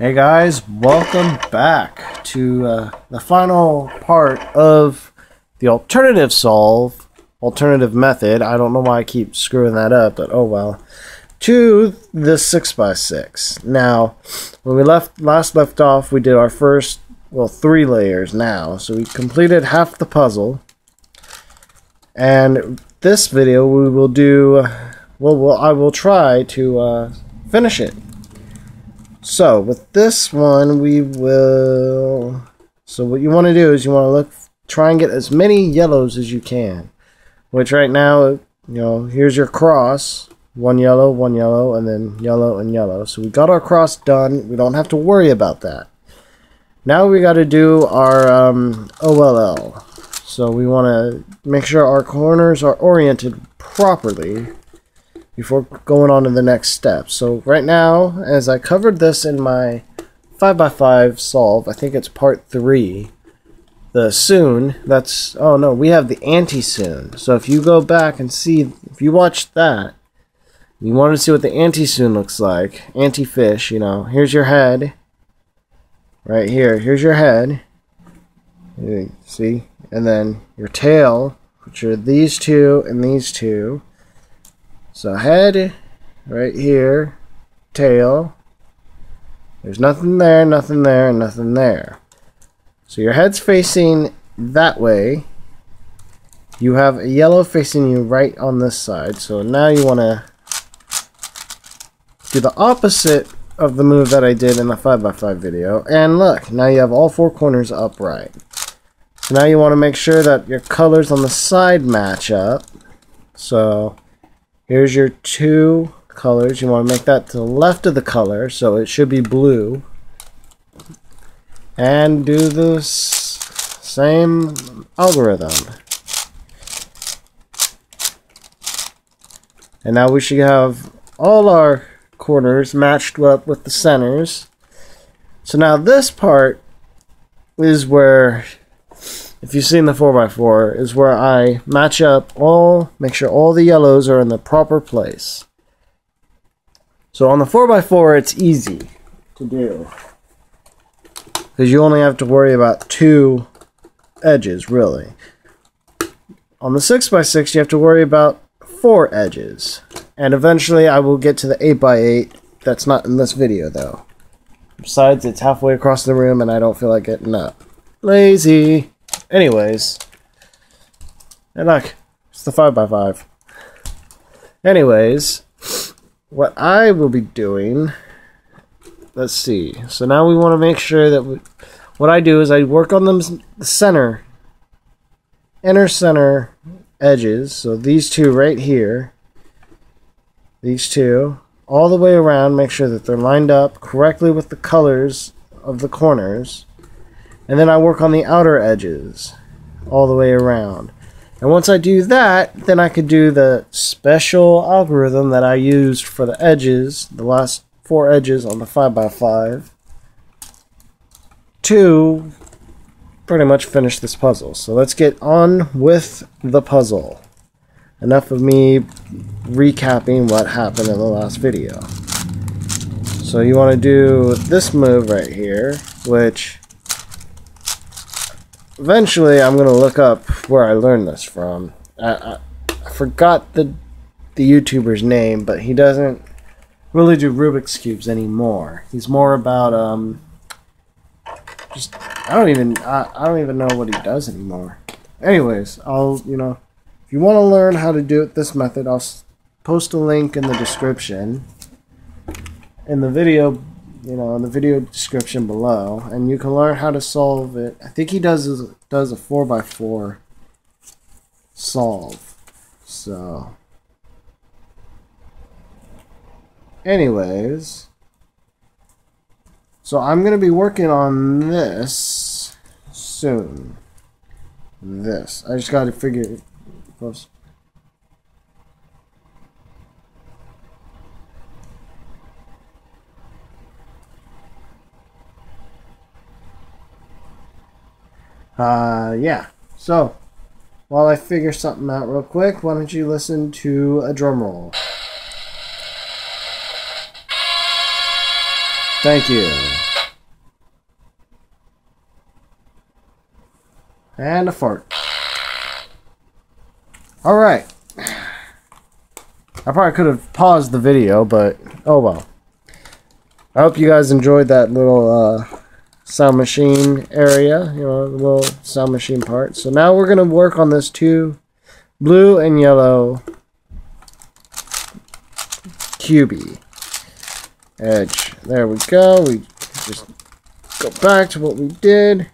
Hey guys, welcome back to uh, the final part of the alternative solve, alternative method. I don't know why I keep screwing that up, but oh well. To the 6x6. Now, when we left last left off, we did our first, well, three layers now. So we completed half the puzzle. And this video, we will do, well, well I will try to uh, finish it. So with this one, we will. So what you want to do is you want to look, try and get as many yellows as you can. Which right now, you know, here's your cross. One yellow, one yellow, and then yellow and yellow. So we got our cross done. We don't have to worry about that. Now we got to do our um, OLL. So we want to make sure our corners are oriented properly before going on to the next step. So right now, as I covered this in my 5x5 solve, I think it's part 3, the Sune, that's, oh no, we have the anti-Sune. So if you go back and see, if you watch that, you want to see what the anti-Sune looks like, anti-fish, you know, here's your head, right here, here's your head, see, and then your tail, which are these two and these two, so head right here, tail. There's nothing there, nothing there, nothing there. So your head's facing that way. You have a yellow facing you right on this side. So now you want to do the opposite of the move that I did in the 5x5 video. And look, now you have all four corners upright. So now you want to make sure that your colors on the side match up. So Here's your two colors. You want to make that to the left of the color, so it should be blue. And do the same algorithm. And now we should have all our corners matched up with the centers. So now this part is where if you've seen the 4x4, is where I match up all, make sure all the yellows are in the proper place. So on the 4x4, it's easy to do. Because you only have to worry about two edges, really. On the 6x6, you have to worry about four edges. And eventually I will get to the 8x8. That's not in this video, though. Besides, it's halfway across the room and I don't feel like getting up. Lazy. Anyways. And look, it's the 5x5. Anyways, what I will be doing, let's see. So now we want to make sure that we, what I do is I work on the center, inner center edges. So these two right here, these two, all the way around, make sure that they're lined up correctly with the colors of the corners. And then I work on the outer edges all the way around. And once I do that, then I could do the special algorithm that I used for the edges, the last four edges on the 5x5, to pretty much finish this puzzle. So let's get on with the puzzle. Enough of me recapping what happened in the last video. So you want to do this move right here, which eventually I'm gonna look up where I learned this from. I, I, forgot the the YouTuber's name, but he doesn't really do Rubik's cubes anymore. He's more about um, just I don't even I, I don't even know what he does anymore. Anyways, I'll you know if you want to learn how to do it this method, I'll post a link in the description. In the video you know, in the video description below, and you can learn how to solve it. I think he does does a four by four solve. So, anyways, so I'm gonna be working on this soon. This I just got to figure. Uh, yeah. So, while I figure something out real quick, why don't you listen to a drum roll? Thank you. And a fart. Alright. I probably could have paused the video, but oh well. I hope you guys enjoyed that little uh, sound machine area, you know, the little sound machine part. So now we're going to work on this two blue and yellow cubie edge. There we go. We just go back to what we did.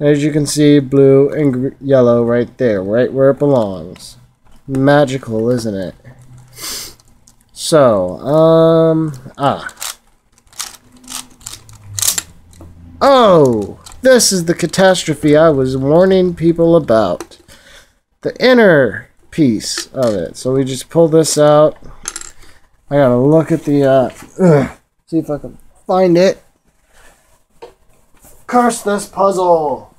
As you can see, blue and yellow right there, right where it belongs. Magical, isn't it? So, um, ah. Oh, this is the catastrophe I was warning people about. The inner piece of it. So we just pull this out. I gotta look at the, uh, ugh, see if I can find it. Curse this puzzle!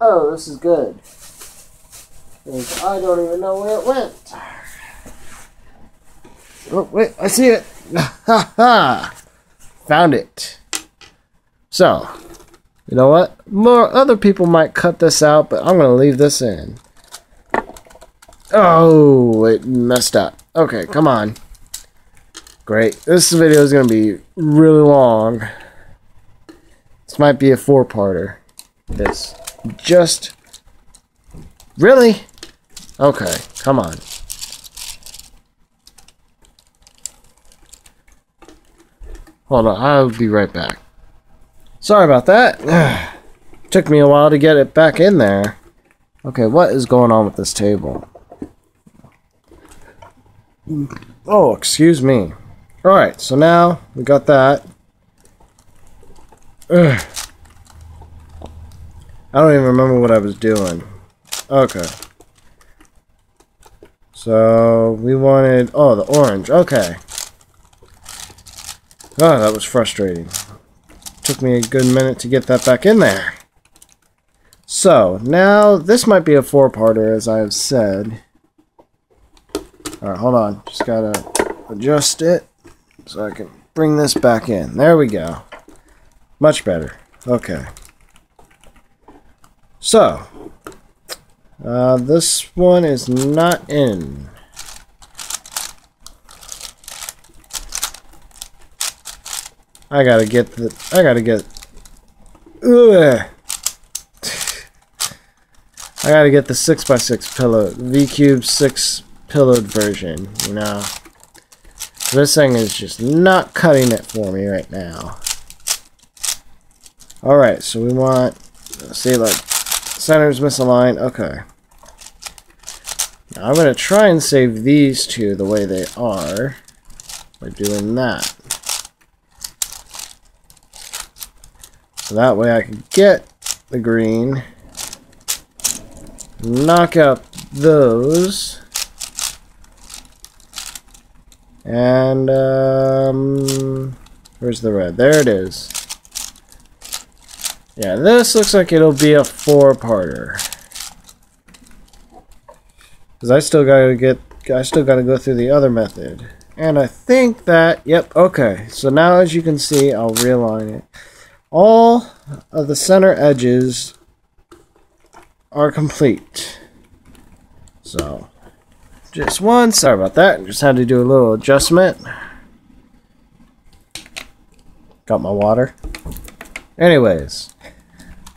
Oh, this is good. I don't even know where it went. Oh, wait, I see it. Ha ha! Found it. So, you know what? More other people might cut this out, but I'm going to leave this in. Oh, it messed up. Okay, come on. Great. This video is going to be really long. This might be a four-parter. This. Just... Really? Okay, come on. Hold on, I'll be right back. Sorry about that. Took me a while to get it back in there. Okay, what is going on with this table? Oh, excuse me. Alright, so now we got that. Ugh. I don't even remember what I was doing. Okay. So, we wanted... Oh, the orange. Okay. Oh, that was frustrating. Took me a good minute to get that back in there. So, now, this might be a four-parter, as I have said. Alright, hold on. Just gotta adjust it so I can bring this back in. There we go. Much better. Okay. So, uh, this one is not in. I gotta get the. I gotta get. Ugh. I gotta get the 6x6 pillow. V Cube 6 pillowed version, you know. This thing is just not cutting it for me right now. Alright, so we want. See, like. Center's misaligned. Okay. Now I'm to try and save these two the way they are by doing that. So that way I can get the green, knock out those, and um, where's the red? There it is. Yeah, this looks like it'll be a four-parter. Because I still gotta get, I still gotta go through the other method. And I think that, yep, okay. So now as you can see, I'll realign it all of the center edges are complete. So, just one. Sorry about that. Just had to do a little adjustment. Got my water. Anyways,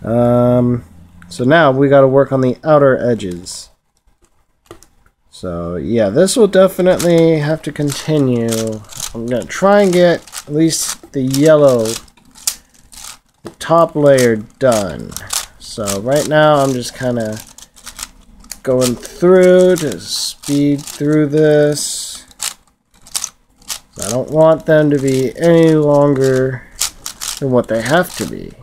um, so now we got to work on the outer edges. So yeah, this will definitely have to continue. I'm gonna try and get at least the yellow the top layer done. So right now I'm just kind of going through to speed through this. I don't want them to be any longer than what they have to be.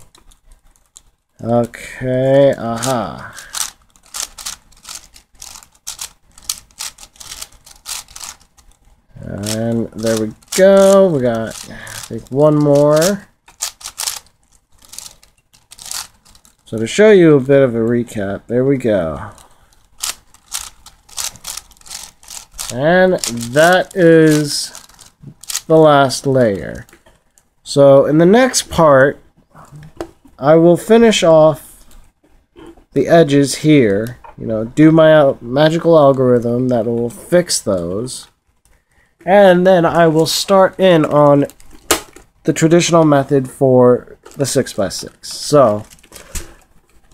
Okay, aha. And there we go. We got, I think, one more. So to show you a bit of a recap, there we go. And that is the last layer. So in the next part, I will finish off the edges here. You know, do my magical algorithm that will fix those. And then I will start in on the traditional method for the 6x6. So,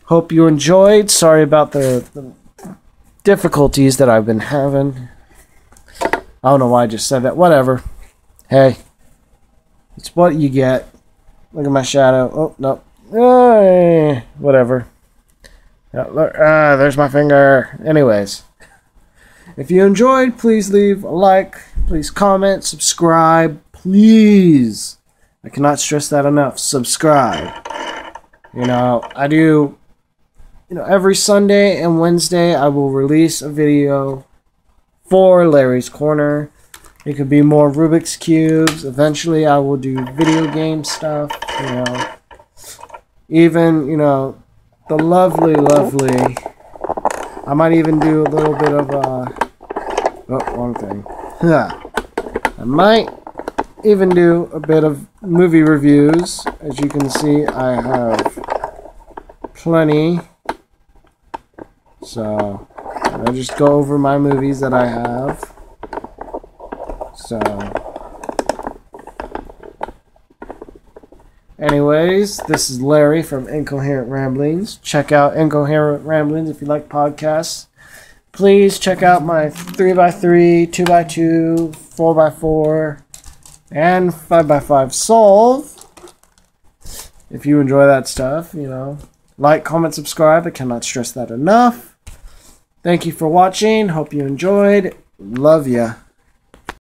hope you enjoyed. Sorry about the, the difficulties that I've been having. I don't know why I just said that. Whatever. Hey, it's what you get. Look at my shadow. Oh, no. Eh, whatever. Yeah, look, ah, there's my finger. Anyways, if you enjoyed, please leave a like, please comment, subscribe, please. I cannot stress that enough. Subscribe. You know, I do, you know, every Sunday and Wednesday I will release a video for Larry's Corner. It could be more Rubik's Cubes. Eventually I will do video game stuff, you know. Even, you know, the lovely, lovely. I might even do a little bit of uh oh wrong thing. I might even do a bit of movie reviews. As you can see, I have plenty. So I'll just go over my movies that I have. So Anyways, this is Larry from Incoherent Ramblings. Check out Incoherent Ramblings if you like podcasts. Please check out my 3x3, 2x2, 4x4, and 5x5 solve. If you enjoy that stuff, you know. Like, comment, subscribe. I cannot stress that enough. Thank you for watching. Hope you enjoyed. Love ya.